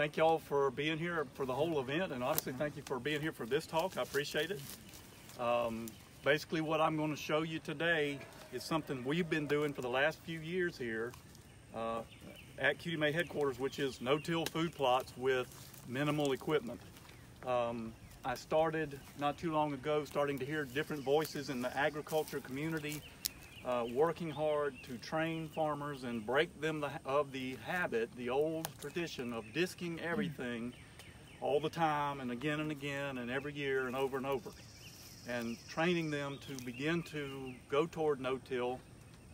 thank y'all for being here for the whole event, and honestly, thank you for being here for this talk. I appreciate it. Um, basically, what I'm going to show you today is something we've been doing for the last few years here uh, at QDMA headquarters, which is no-till food plots with minimal equipment. Um, I started not too long ago starting to hear different voices in the agriculture community uh, working hard to train farmers and break them the, of the habit, the old tradition of disking everything all the time and again and again and every year and over and over. And training them to begin to go toward no-till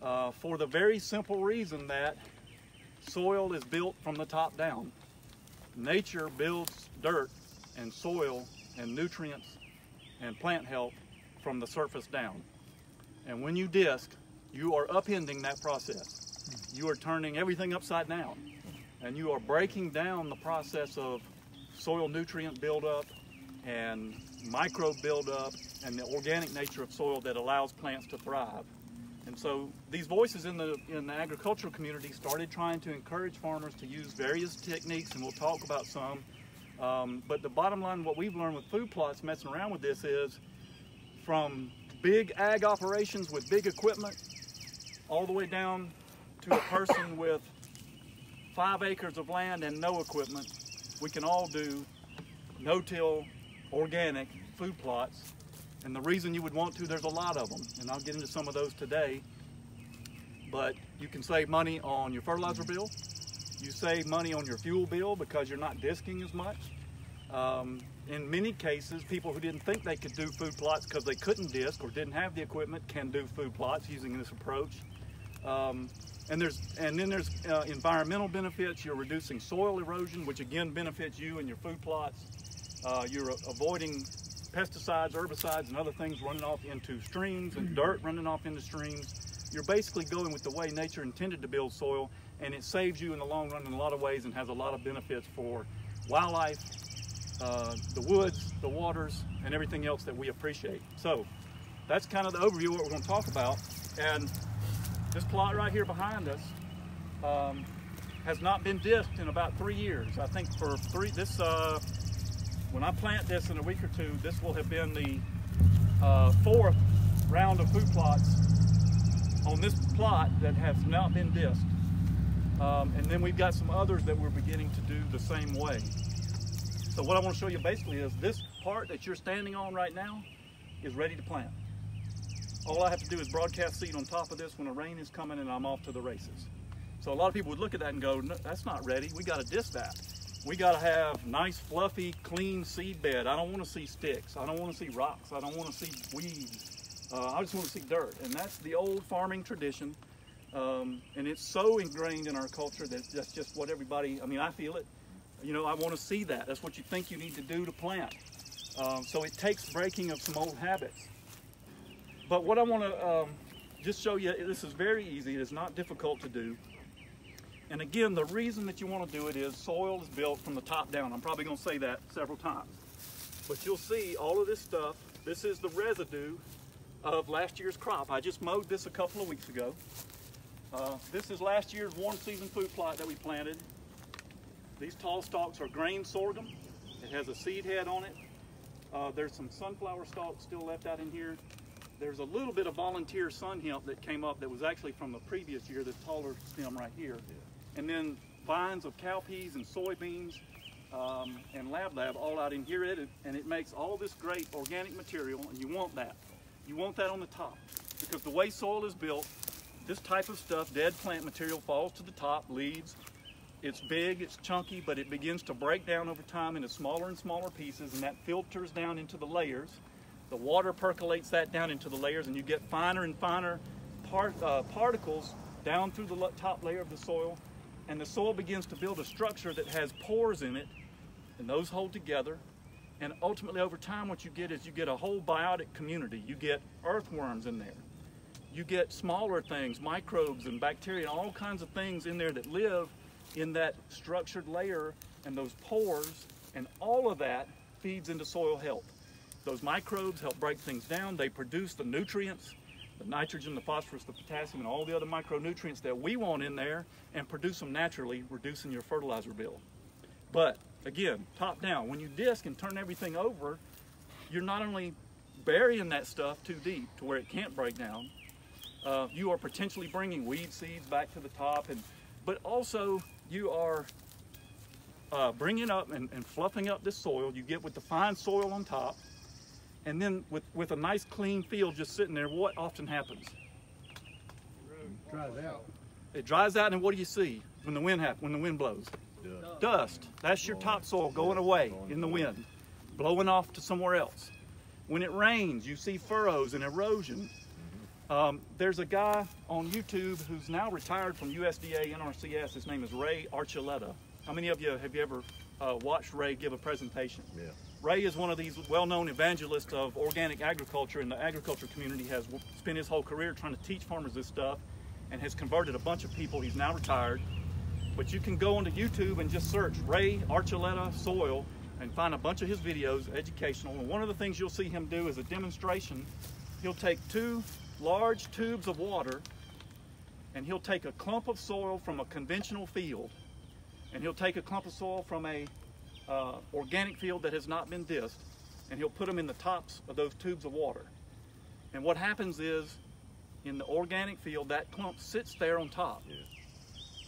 uh, for the very simple reason that soil is built from the top down. Nature builds dirt and soil and nutrients and plant health from the surface down. And when you disc, you are upending that process. You are turning everything upside down. And you are breaking down the process of soil nutrient buildup and microbe buildup and the organic nature of soil that allows plants to thrive. And so these voices in the, in the agricultural community started trying to encourage farmers to use various techniques, and we'll talk about some. Um, but the bottom line, what we've learned with food plots messing around with this is from big ag operations with big equipment all the way down to a person with five acres of land and no equipment, we can all do no-till organic food plots. And the reason you would want to, there's a lot of them, and I'll get into some of those today. But you can save money on your fertilizer bill. You save money on your fuel bill because you're not disking as much. Um, in many cases, people who didn't think they could do food plots because they couldn't disc or didn't have the equipment can do food plots using this approach. Um, and there's and then there's uh, environmental benefits. You're reducing soil erosion, which again benefits you and your food plots. Uh, you're avoiding pesticides, herbicides, and other things running off into streams and dirt running off into streams. You're basically going with the way nature intended to build soil, and it saves you in the long run in a lot of ways and has a lot of benefits for wildlife, uh, the woods, the waters, and everything else that we appreciate. So that's kind of the overview of what we're going to talk about. And this plot right here behind us um, has not been disked in about three years. I think for three, this, uh, when I plant this in a week or two, this will have been the uh, fourth round of food plots on this plot that has not been disked. Um, and then we've got some others that we're beginning to do the same way. So what I want to show you basically is this part that you're standing on right now is ready to plant. All I have to do is broadcast seed on top of this when the rain is coming and I'm off to the races. So a lot of people would look at that and go, no, that's not ready. We got to disc that. We got to have nice, fluffy, clean seed bed. I don't want to see sticks. I don't want to see rocks. I don't want to see weeds. Uh, I just want to see dirt. And that's the old farming tradition. Um, and it's so ingrained in our culture that that's just what everybody, I mean, I feel it. You know, I want to see that. That's what you think you need to do to plant. Um, so it takes breaking of some old habits. But what I want to um, just show you, this is very easy. It is not difficult to do. And again, the reason that you want to do it is soil is built from the top down. I'm probably going to say that several times. But you'll see all of this stuff. This is the residue of last year's crop. I just mowed this a couple of weeks ago. Uh, this is last year's warm season food plot that we planted. These tall stalks are grain sorghum. It has a seed head on it. Uh, there's some sunflower stalks still left out in here there's a little bit of volunteer sun hemp that came up that was actually from the previous year, this taller stem right here. And then vines of cowpeas and soybeans um, and lablab all out in here It, and it makes all this great organic material and you want that. You want that on the top because the way soil is built, this type of stuff, dead plant material falls to the top, leaves. It's big, it's chunky, but it begins to break down over time into smaller and smaller pieces and that filters down into the layers the water percolates that down into the layers and you get finer and finer part, uh, particles down through the top layer of the soil and the soil begins to build a structure that has pores in it and those hold together and ultimately over time what you get is you get a whole biotic community. You get earthworms in there. You get smaller things, microbes and bacteria and all kinds of things in there that live in that structured layer and those pores and all of that feeds into soil health. Those microbes help break things down. They produce the nutrients, the nitrogen, the phosphorus, the potassium, and all the other micronutrients that we want in there and produce them naturally, reducing your fertilizer bill. But again, top down, when you disc and turn everything over, you're not only burying that stuff too deep to where it can't break down, uh, you are potentially bringing weed seeds back to the top, and but also you are uh, bringing up and, and fluffing up this soil. You get with the fine soil on top, and then with, with a nice clean field just sitting there, what often happens? Dries out. It dries out, and what do you see when the wind happens, when the wind blows? Dust. Dust. That's your topsoil going away in the wind, blowing off to somewhere else. When it rains, you see furrows and erosion. Um, there's a guy on YouTube who's now retired from USDA NRCS. His name is Ray Archuleta. How many of you have you ever uh, watched Ray give a presentation? Yeah. Ray is one of these well-known evangelists of organic agriculture, and the agriculture community has spent his whole career trying to teach farmers this stuff, and has converted a bunch of people. He's now retired, but you can go onto YouTube and just search Ray Archuleta soil and find a bunch of his videos, educational. And one of the things you'll see him do is a demonstration. He'll take two large tubes of water, and he'll take a clump of soil from a conventional field, and he'll take a clump of soil from a uh, organic field that has not been disked, and he'll put them in the tops of those tubes of water. And what happens is, in the organic field, that clump sits there on top. Yeah.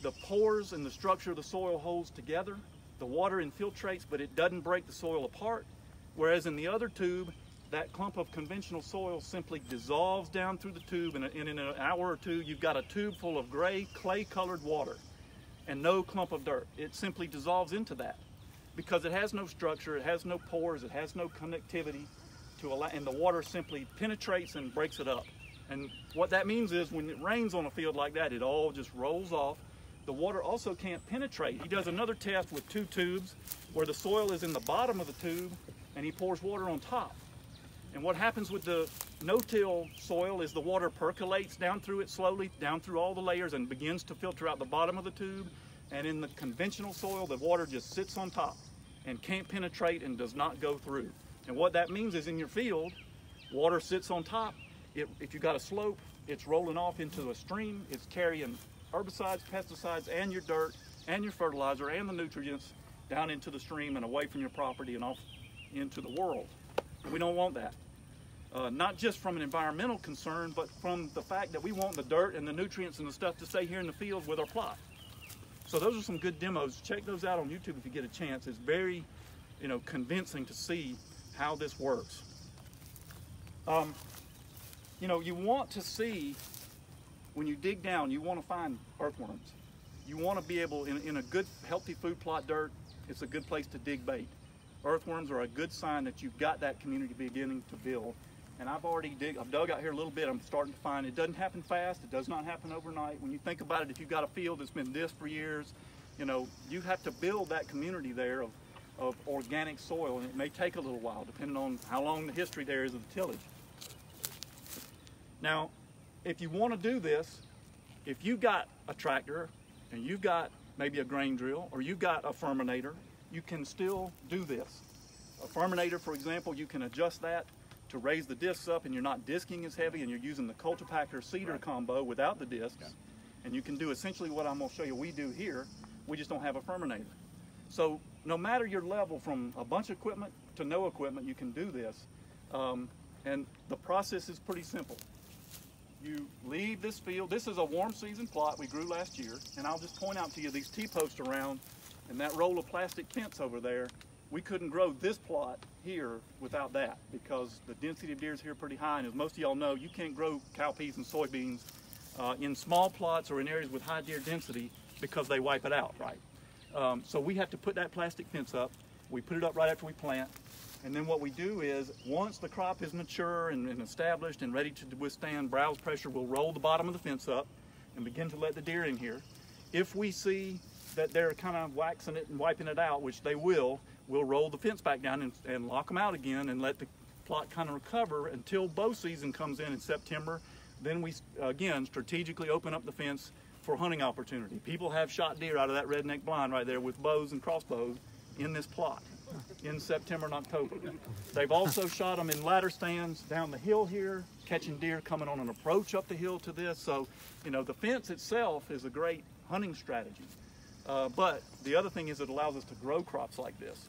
The pores and the structure of the soil holds together. The water infiltrates, but it doesn't break the soil apart. Whereas in the other tube, that clump of conventional soil simply dissolves down through the tube, and in, an hour or two, you've got a tube full of gray, clay-colored water and no clump of dirt. It simply dissolves into that because it has no structure, it has no pores, it has no connectivity to allow, and the water simply penetrates and breaks it up. And what that means is when it rains on a field like that, it all just rolls off. The water also can't penetrate. He does another test with two tubes where the soil is in the bottom of the tube and he pours water on top. And what happens with the no-till soil is the water percolates down through it slowly, down through all the layers and begins to filter out the bottom of the tube. And in the conventional soil, the water just sits on top and can't penetrate and does not go through. And what that means is in your field, water sits on top. It, if you've got a slope, it's rolling off into a stream. It's carrying herbicides, pesticides, and your dirt, and your fertilizer, and the nutrients down into the stream and away from your property and off into the world. We don't want that. Uh, not just from an environmental concern, but from the fact that we want the dirt and the nutrients and the stuff to stay here in the field with our plot. So those are some good demos. Check those out on YouTube if you get a chance. It's very, you know, convincing to see how this works. Um, you know, you want to see when you dig down, you want to find earthworms. You want to be able, in, in a good, healthy food plot dirt, it's a good place to dig bait. Earthworms are a good sign that you've got that community beginning to build. And I've already dig, I've dug out here a little bit. I'm starting to find it doesn't happen fast. It does not happen overnight. When you think about it, if you've got a field that's been this for years, you know, you have to build that community there of, of organic soil, and it may take a little while, depending on how long the history there is of the tillage. Now, if you want to do this, if you've got a tractor and you've got maybe a grain drill or you've got a Firminator, you can still do this. A Firminator, for example, you can adjust that to raise the discs up and you're not disking as heavy and you're using the Cultipacker seeder Right. combo without the discs. Yeah. And you can do essentially what I'm going to show you we do here. We just don't have a Firminator. So no matter your level from a bunch of equipment to no equipment, you can do this. Um, and the process is pretty simple. You leave this field. This is a warm season plot we grew last year. And I'll just point out to you these T-posts around and that roll of plastic fence over there. We couldn't grow this plot here without that because the density of deer is here pretty high. And as most of y'all know, you can't grow cowpeas and soybeans uh, in small plots or in areas with high deer density because they wipe it out, right? Um, so we have to put that plastic fence up. We put it up right after we plant. And then what we do is, once the crop is mature and, and established and ready to withstand browse pressure, we'll roll the bottom of the fence up and begin to let the deer in here. If we see that they're kind of waxing it and wiping it out, which they will, we'll roll the fence back down and, and lock them out again and let the plot kind of recover until bow season comes in in September. Then we, again, strategically open up the fence for hunting opportunity. People have shot deer out of that redneck blind right there with bows and crossbows in this plot in September and October. They've also shot them in ladder stands down the hill here, catching deer coming on an approach up the hill to this. So, you know, the fence itself is a great hunting strategy. Uh, but the other thing is it allows us to grow crops like this.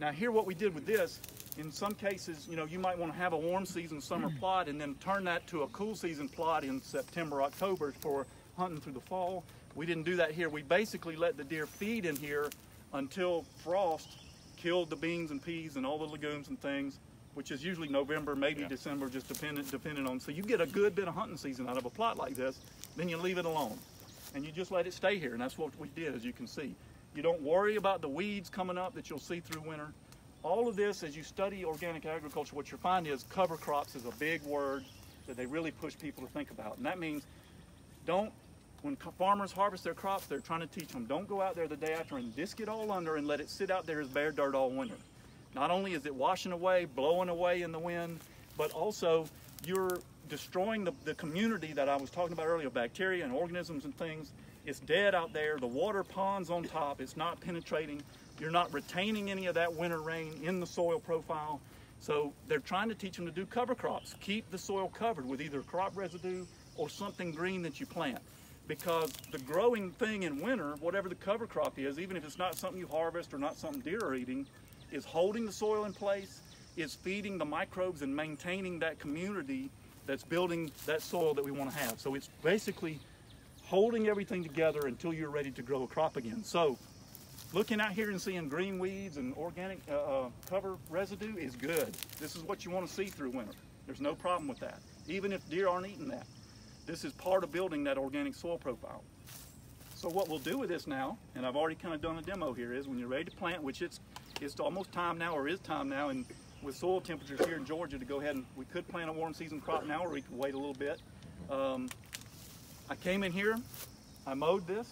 Now here what we did with this, in some cases, you know, you might want to have a warm season summer plot and then turn that to a cool season plot in September, October for hunting through the fall. We didn't do that here. We basically let the deer feed in here until frost killed the beans and peas and all the legumes and things, which is usually November, maybe Yeah. December, just dependent depending on. So you get a good bit of hunting season out of a plot like this, then you leave it alone, and you just let it stay here. And that's what we did, as you can see. You don't worry about the weeds coming up that you'll see through winter. All of this, as you study organic agriculture, what you find is cover crops is a big word that they really push people to think about, and that means don't when farmers harvest their crops, they're trying to teach them don't go out there the day after and disc it all under and let it sit out there as bare dirt all winter. Not only is it washing away, blowing away in the wind, but also you're destroying the, the community that I was talking about earlier, bacteria and organisms and things. It's dead out there. The water ponds on top. It's not penetrating. You're not retaining any of that winter rain in the soil profile. So they're trying to teach them to do cover crops. Keep the soil covered with either crop residue or something green that you plant because the growing thing in winter, whatever the cover crop is, even if it's not something you harvest or not something deer are eating, is holding the soil in place, is feeding the microbes and maintaining that community that's building that soil that we want to have. So it's basically holding everything together until you're ready to grow a crop again. So looking out here and seeing green weeds and organic uh, uh, cover residue is good. This is what you want to see through winter. There's no problem with that, even if deer aren't eating that. This is part of building that organic soil profile. So what we'll do with this now, and I've already kind of done a demo here, is when you're ready to plant, which it's it's almost time now, or is time now, and with soil temperatures here in Georgia to go ahead and we could plant a warm season crop now, or we could wait a little bit. Um, I came in here, I mowed this,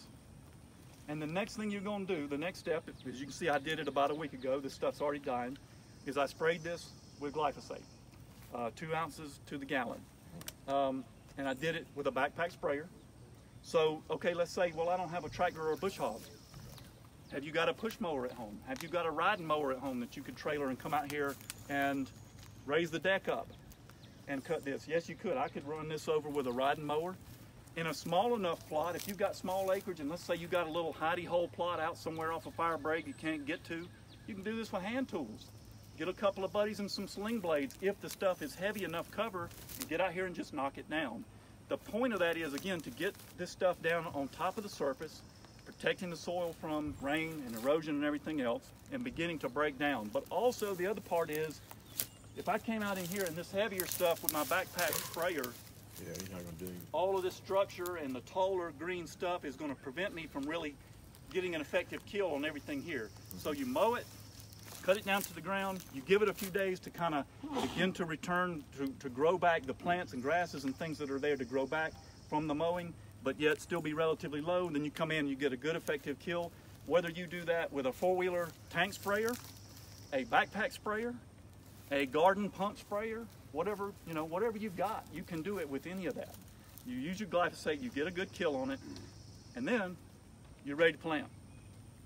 and the next thing you're going to do, the next step, as you can see, I did it about a week ago. This stuff's already dying. Is I sprayed this with glyphosate, uh, two ounces to the gallon, um, and I did it with a backpack sprayer. So, okay, let's say, well, I don't have a tractor or a bush hog. Have you got a push mower at home? Have you got a riding mower at home that you could trailer and come out here and raise the deck up and cut this? Yes, you could. I could run this over with a riding mower. In a small enough plot, if you've got small acreage, and let's say you've got a little hidey hole plot out somewhere off a fire break you can't get to, you can do this with hand tools. Get a couple of buddies and some sling blades if the stuff is heavy enough cover and get out here and just knock it down. The point of that is, again, to get this stuff down on top of the surface, protecting the soil from rain and erosion and everything else, and beginning to break down. But also the other part is, if I came out in here and this heavier stuff with my backpack sprayer, Yeah, you're not gonna do. all of this structure and the taller green stuff is going to prevent me from really getting an effective kill on everything here. So you mow it, cut it down to the ground, you give it a few days to kind of begin to return to, to grow back the plants and grasses and things that are there to grow back from the mowing, but yet still be relatively low. And then you come in, you get a good effective kill. Whether you do that with a four-wheeler tank sprayer, a backpack sprayer, a garden pump sprayer, whatever, you know, whatever you've got, you can do it with any of that. You use your glyphosate, you get a good kill on it, and then you're ready to plant.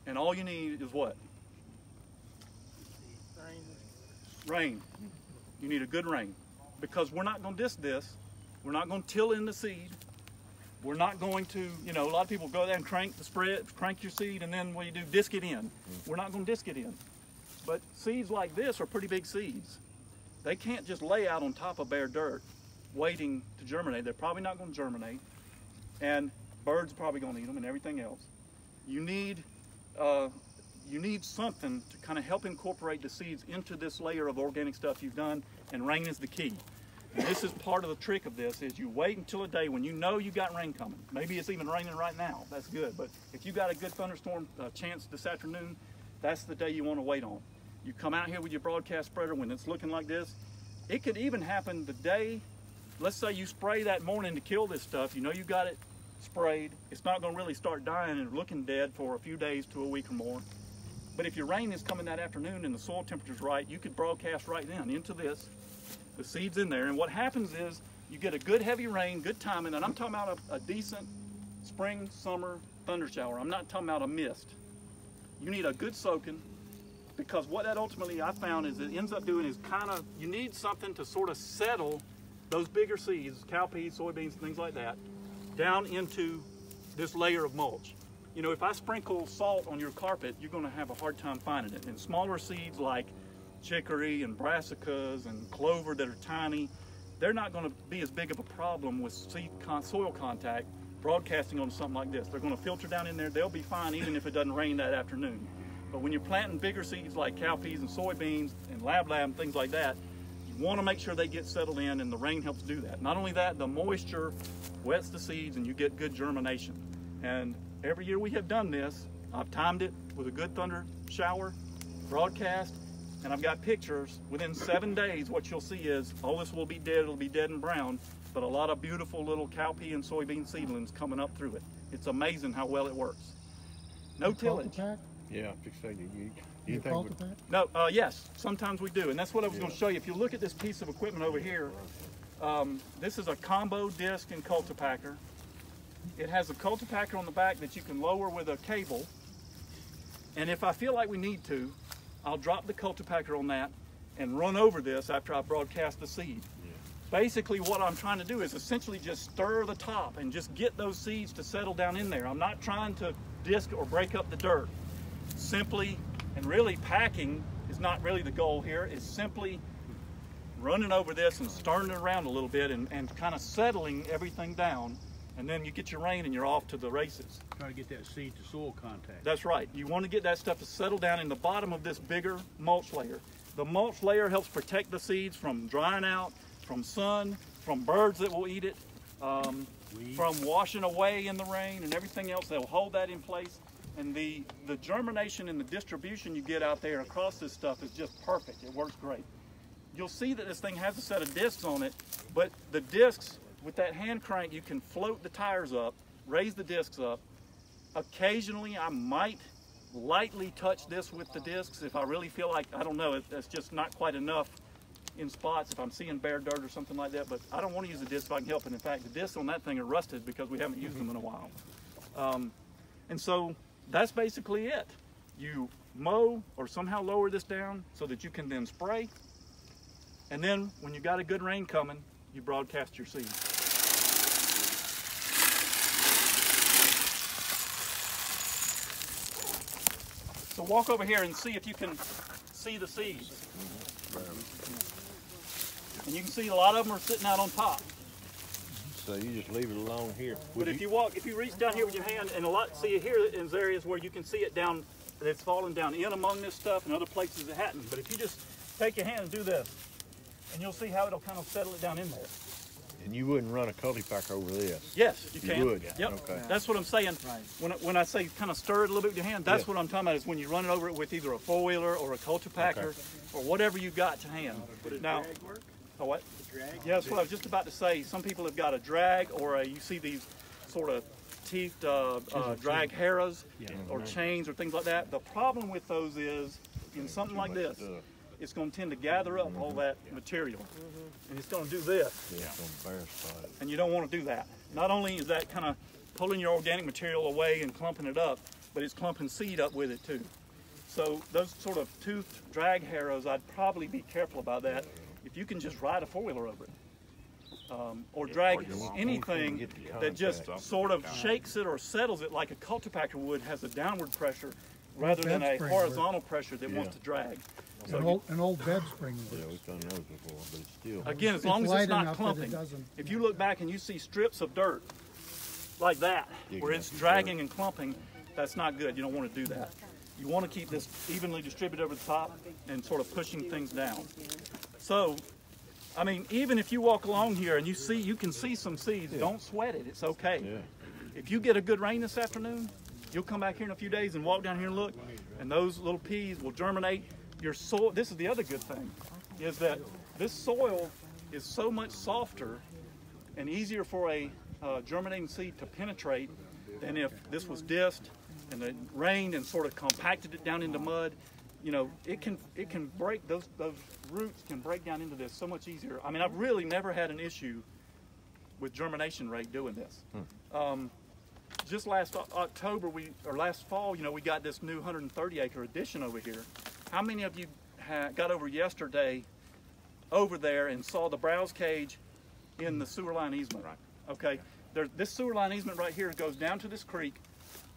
And all you need is what? Rain. You need a good rain. Because we're not going to disc this. We're not going to till in the seed. We're not going to, you know, a lot of people go there and crank the spread, crank your seed, and then what do you do? Disc it in. We're not going to disc it in. But seeds like this are pretty big seeds. They can't just lay out on top of bare dirt waiting to germinate. They're probably not going to germinate. And birds are probably going to eat them and everything else. You need, uh, you need something to kind of help incorporate the seeds into this layer of organic stuff you've done, and rain is the key. This is part of the trick of this is you wait until a day when you know you got rain coming. Maybe it's even raining right now. That's good. But if you got a good thunderstorm uh, chance this afternoon, that's the day you want to wait on. You come out here with your broadcast spreader when it's looking like this. It could even happen the day, let's say you spray that morning to kill this stuff. You know you got it sprayed. It's not going to really start dying and looking dead for a few days to a week or more. But if your rain is coming that afternoon and the soil temperature's right, you could broadcast right then into this. The seed's in there. And what happens is you get a good heavy rain, good timing. And I'm talking about a, a decent spring, summer thunder shower. I'm not talking about a mist. You need a good soaking because what that ultimately I found is it ends up doing is kind of, you need something to sort of settle those bigger seeds, cowpeas, soybeans, things like that, down into this layer of mulch. you know, if I sprinkle salt on your carpet, you're going to have a hard time finding it. And smaller seeds like chicory and brassicas and clover that are tiny, they're not going to be as big of a problem with seed con soil contact broadcasting on something like this. They're going to filter down in there. They'll be fine even if it doesn't rain that afternoon. But when you're planting bigger seeds like cowpeas and soybeans and lablab and things like that, you want to make sure they get settled in and the rain helps do that. Not only that, the moisture wets the seeds and you get good germination. And every year we have done this, I've timed it with a good thunder shower, broadcast, and I've got pictures. Within seven days, what you'll see is all this will be dead, it'll be dead and brown, but a lot of beautiful little cowpea and soybean seedlings coming up through it. It's amazing how well it works. No tillage. Yeah, fixated. You, you, you think we, No, uh, yes, sometimes we do, and that's what I was yeah. going to show you. If you look at this piece of equipment over here, um, this is a combo disc and cultipacker. It has a cultipacker on the back that you can lower with a cable, and if I feel like we need to, I'll drop the cultipacker on that and run over this after I broadcast the seed basically what I'm trying to do is essentially just stir the top and just get those seeds to settle down in there. I'm not trying to disc or break up the dirt. Simply, and really packing is not really the goal here, is simply running over this and stirring it around a little bit and, and kind of settling everything down. And then you get your rain and you're off to the races. Try to get that seed to soil contact. That's right. You want to get that stuff to settle down in the bottom of this bigger mulch layer. The mulch layer helps protect the seeds from drying out from sun, from birds that will eat it, um, from washing away in the rain and everything else. They'll hold that in place. And the, the germination and the distribution you get out there across this stuff is just perfect. It works great. You'll see that this thing has a set of discs on it, but the discs, with that hand crank, you can float the tires up, raise the discs up. Occasionally, I might lightly touch this with the discs if I really feel like, I don't know, if that's just not quite enough in spots if I'm seeing bare dirt or something like that, but I don't want to use the disc if I can help it. In fact, the discs on that thing are rusted because we haven't used them in a while. Um, and so that's basically it. You mow or somehow lower this down so that you can then spray. And then when you got a good rain coming, you broadcast your seed. So walk over here and see if you can see the seeds. And you can see a lot of them are sitting out on top. So you just leave it alone here. Would but if you, you, walk, if you reach down here with your hand, and a lot, see here in areas where you can see it down, it's falling down in among this stuff, and other places it hadn't. But if you just take your hand and do this, and you'll see how it'll kind of settle it down in there. And you wouldn't run a cultipacker over this? Yes, you, you can. would? Yep. Okay. That's what I'm saying. Right. When, when I say kind of stir it a little bit with your hand, that's yeah. what I'm talking about is when you run it over it with either a four-wheeler or a cultipacker okay. or whatever you got to hand. now, a what? drag? Yeah, that's what I was just about to say. Some people have got a drag or a, you see these sort of teethed uh, uh, drag harrows yeah. or chains or things like that. The problem with those is in something like this, it's going to tend to gather up all that material. And it's going to do this. yeah. And you don't want to do that. Not only is that kind of pulling your organic material away and clumping it up, but it's clumping seed up with it too. So those sort of toothed drag harrows, I'd probably be careful about that if you can just ride a four-wheeler over it, um, or drag anything that just sort of shakes it or settles it like a cultipacker would, has a downward pressure rather than a horizontal pressure that wants to drag. So an, old, an old bed spring Yeah, we've done those before, but it's still. Again, as long as it's not clumping. If you look back and you see strips of dirt like that, where it's dragging and clumping, that's not good. You don't want to do that. You want to keep this evenly distributed over the top and sort of pushing things down. So, I mean, even if you walk along here and you see, you can see some seeds, yeah. don't sweat it. It's okay. Yeah. If you get a good rain this afternoon, you'll come back here in a few days and walk down here and look, and those little peas will germinate. Your soil, this is the other good thing, is that this soil is so much softer and easier for a uh, germinating seed to penetrate than if this was disc and it rained and sort of compacted it down into mud you know, it can it can break those those roots can break down into this so much easier. I mean, I've really never had an issue with germination rate doing this. Hmm. Um, just last October, we or last fall, you know, we got this new 130 acre addition over here. How many of you got over yesterday over there and saw the browse cage in the sewer line easement? Right. Okay. There, this sewer line easement right here goes down to this creek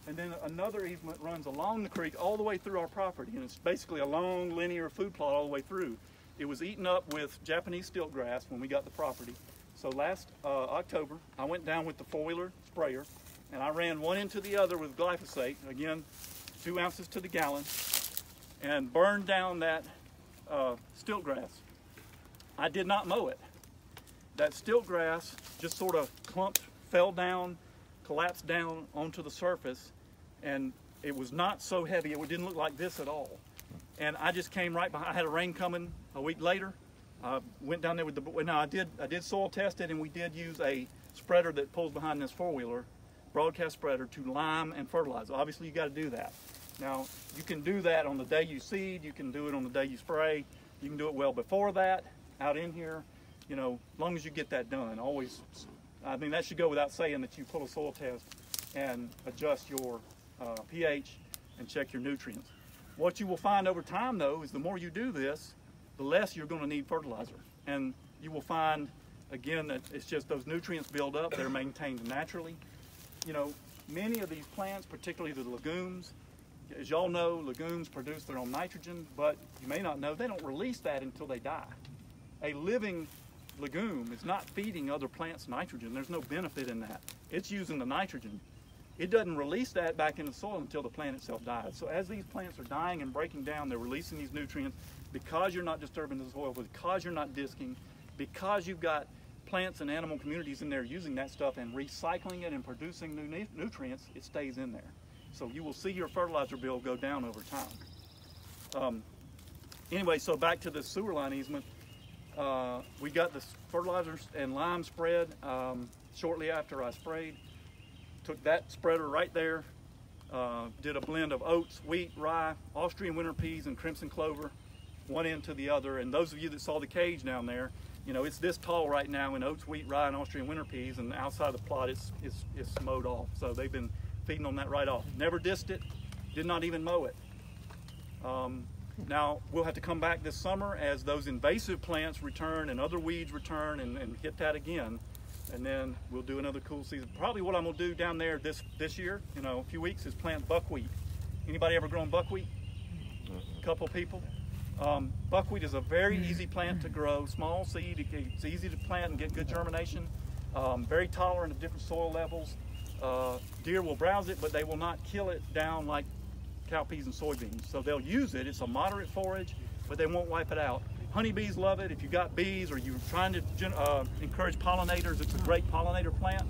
and then another easement runs along the creek all the way through our property, and it's basically a long linear food plot all the way through. It was eaten up with Japanese stilt grass when we got the property. So last uh, October, I went down with the four-wheeler sprayer, and I ran one into the other with glyphosate, again, two ounces to the gallon, and burned down that uh, stilt grass. I did not mow it. That stilt grass just sort of clumped, fell down, collapsed down onto the surface, and it was not so heavy. It didn't look like this at all. And I just came right behind. I had a rain coming a week later. I went down there with the. Now I did. I did soil test it, and we did use a spreader that pulls behind this four wheeler, broadcast spreader to lime and fertilize. Obviously, you got to do that. Now you can do that on the day you seed. You can do it on the day you spray. You can do it well before that, out in here. You know, as long as you get that done. Always. I mean, that should go without saying that you pull a soil test and adjust your uh, pH and check your nutrients. What you will find over time, though, is the more you do this, the less you're going to need fertilizer. And you will find, again, that it's just those nutrients build up. They're maintained naturally. You know, many of these plants, particularly the legumes, as y'all know, legumes produce their own nitrogen, but you may not know they don't release that until they die. A living legume is not feeding other plants nitrogen. There's no benefit in that. It's using the nitrogen. It doesn't release that back in the soil until the plant itself dies. So as these plants are dying and breaking down, they're releasing these nutrients because you're not disturbing the soil, because you're not disking, because you've got plants and animal communities in there using that stuff and recycling it and producing new nutrients, it stays in there. So you will see your fertilizer bill go down over time. Um, anyway, so back to the sewer line easement. Uh, we got the fertilizer and lime spread um, shortly after I sprayed. Took that spreader right there, uh, did a blend of oats, wheat, rye, Austrian winter peas, and crimson clover, one end to the other. And those of you that saw the cage down there, you know, it's this tall right now in oats, wheat, rye, and Austrian winter peas, and outside the plot it's, it's, it's mowed off. So they've been feeding on that right off. Never dissed it, did not even mow it. Um, now, we'll have to come back this summer as those invasive plants return and other weeds return and, and hit that again. And then we'll do another cool season. Probably what I'm gonna do down there this, this year, you know, a few weeks, is plant buckwheat. Anybody ever grown buckwheat? A couple people. Um, buckwheat is a very easy plant to grow, small seed, it's easy to plant and get good germination. Um, very tolerant of different soil levels. Uh, deer will browse it, but they will not kill it down like cowpeas and soybeans. So they'll use it. It's a moderate forage, but they won't wipe it out. Honeybees love it. If you've got bees or you're trying to uh, encourage pollinators, it's a great pollinator plant.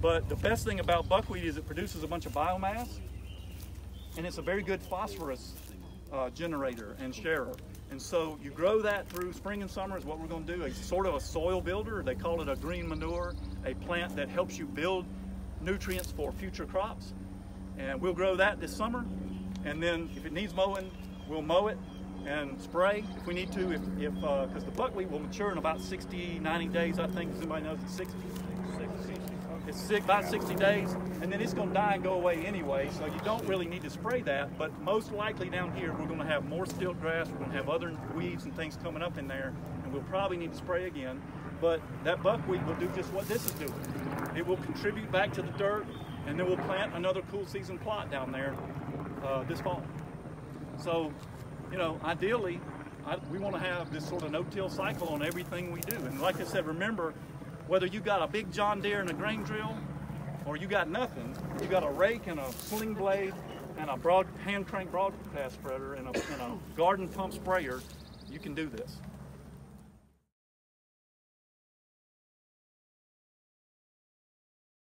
But the best thing about buckwheat is it produces a bunch of biomass, and it's a very good phosphorus uh, generator and sharer. And so you grow that through spring and summer is what we're going to do. A sort of a soil builder. They call it a green manure, a plant that helps you build nutrients for future crops. And we'll grow that this summer. And then if it needs mowing, we'll mow it and spray if we need to. If if uh, because the buckwheat will mature in about 60, 90 days, I think. Does anybody knows it's 60? It's six, about 60 days, and then it's going to die and go away anyway. So you don't really need to spray that. But most likely down here, we're going to have more stilt grass. We're going to have other weeds and things coming up in there, and we'll probably need to spray again. But that buckwheat will do just what this is doing. It will contribute back to the dirt, and then we'll plant another cool season plot down there uh, this fall. So, you know, ideally, I, we want to have this sort of no-till cycle on everything we do. And like I said, remember, whether you got a big John Deere and a grain drill, or you got nothing, you got a rake and a sling blade and a broad hand crank broadcast spreader and a, and a garden pump sprayer, you can do this.